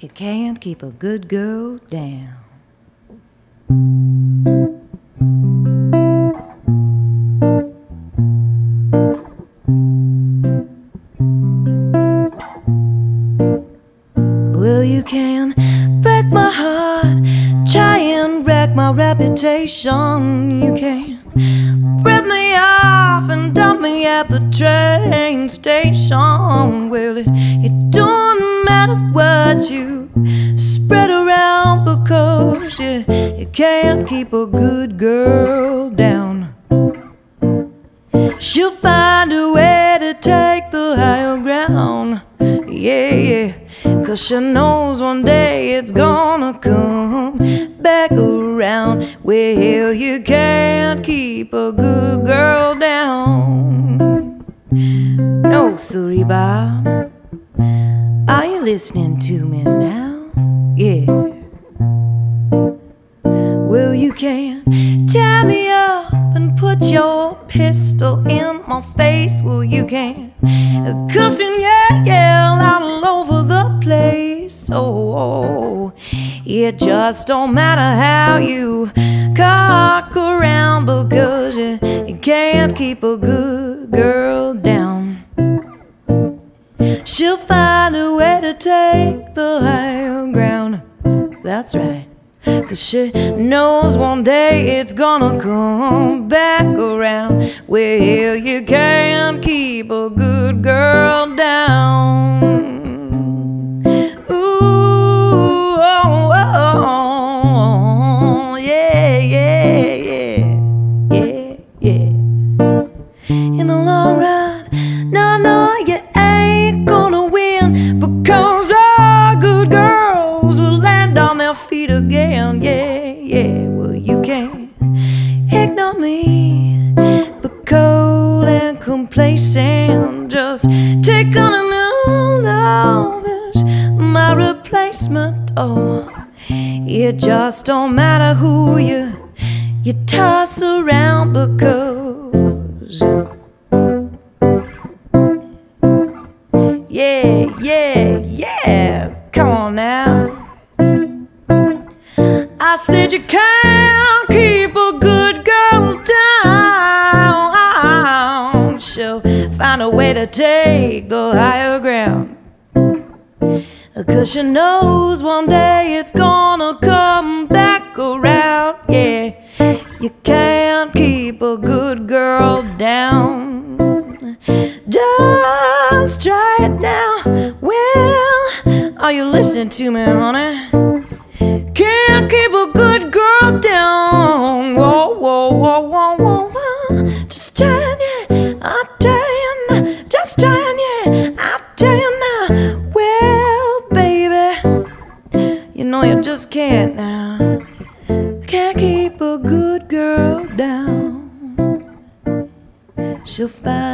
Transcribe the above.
You can't keep a good girl down. Well, you can break my heart, try and wreck my reputation. You can rip me off and dump me at the train station. Will it, what you spread around because you, you can't keep a good girl down. She'll find a way to take the higher ground. Yeah, yeah. Cause she knows one day it's gonna come back around. Well, you can't keep a good girl down. No, sorry, Bob. Listening to me now? Yeah. Well, you can tie me up and put your pistol in my face. Well, you can cuss and yell, yell all over the place. Oh, it just don't matter how you cock around because you, you can't keep a good find a way to take the higher ground. That's right. Cause she knows one day it's gonna come back around. Well, you can't keep a good girl down. Me, but cold and complacent. Just take on a new love as my replacement. Oh, it just don't matter who you you toss around because. Yeah, yeah. To take the higher ground. Cause she knows one day it's gonna come back around. Yeah, you can't keep a good girl down. Just try it now. Well, are you listening to me, honey? Can't keep a good trying, yeah, I tell you now. Well, baby, you know you just can't now. Can't keep a good girl down. She'll find.